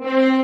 Mm-hmm.